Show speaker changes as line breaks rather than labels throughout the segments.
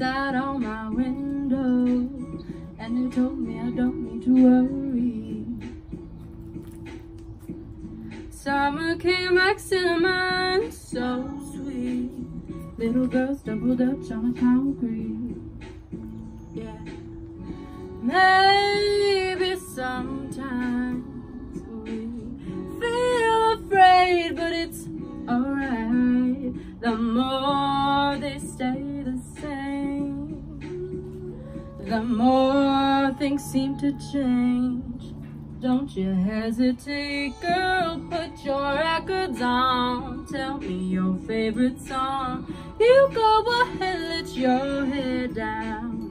outside on my window And they told me I don't need to worry. Summer came back cinnamon, so sweet. Little girls double dutch on the concrete. Yeah. Maybe sometimes we feel afraid But it's alright. The more they stay the same The more things seem to change Don't you hesitate, girl, put your records on Tell me your favorite song You go ahead, let your head down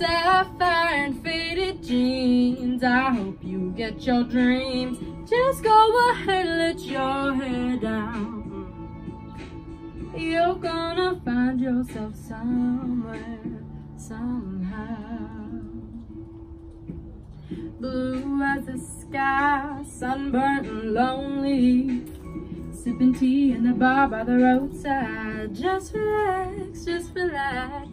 sapphire and faded jeans. I hope you get your dreams. Just go ahead, let your hair down. You're gonna find yourself somewhere, somehow. Blue as the sky, sunburnt and lonely. Sipping tea in the bar by the roadside. Just relax, just relax.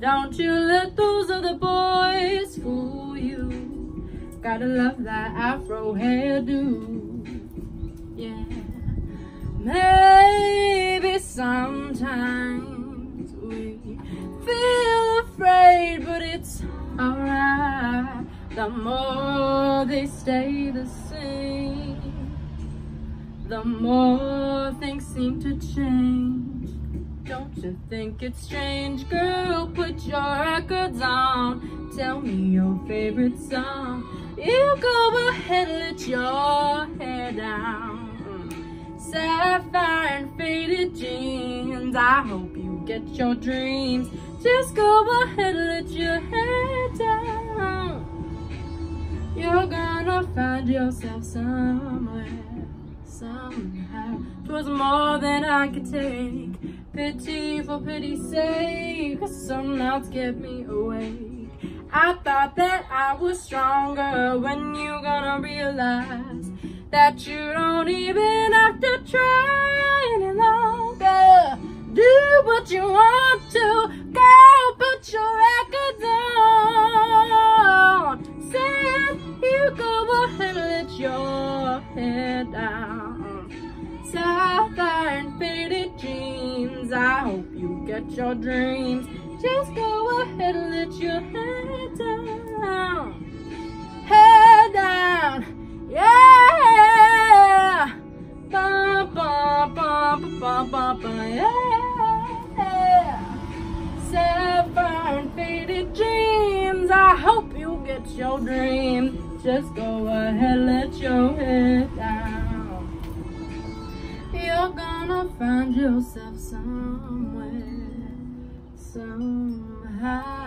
Don't you let those other boys fool you. Gotta love that afro hairdo. Yeah. Maybe sometimes it's alright. The more they stay the same, the more things seem to change. Don't you think it's strange, girl? Put your records on. Tell me your favorite song. You go ahead, let your hair down. Sapphire and faded jeans. I hope you get your dreams. Just go ahead, let your hair down. You're gonna find yourself somewhere, somehow. Twas more than I could take. Pity for pity's sake, some nights kept me awake. I thought that I was stronger when you gonna realize that you don't even have to try any longer. Do what you want to, head down. And faded jeans, I hope you get your dreams. Just go ahead and let your head down. Head down, get your dream. Just go ahead, let your head down. You're gonna find yourself somewhere, somehow.